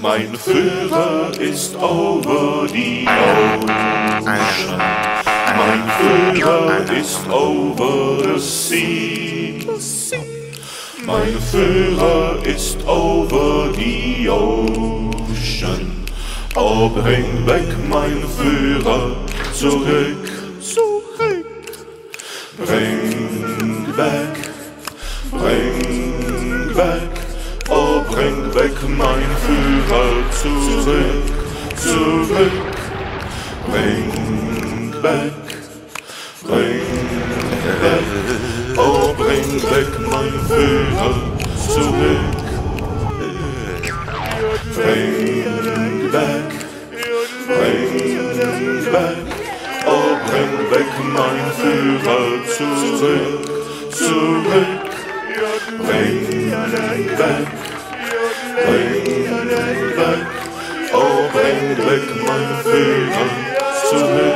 Mein Führer ist over the ocean. Mein Führer ist over the sea. Mein Führer ist over the ocean. Oh, bring weg mein Führer zurück, zurück. Bring weg, weg. Oh, bring weg mein Führer zurück, zurück. Bring weg, bring weg. Oh, bring weg mein Führer zurück. Bring weg, bring weg. Oh, bring weg mein Führer zurück, zurück. Oh, bring weg mein Führer zurück.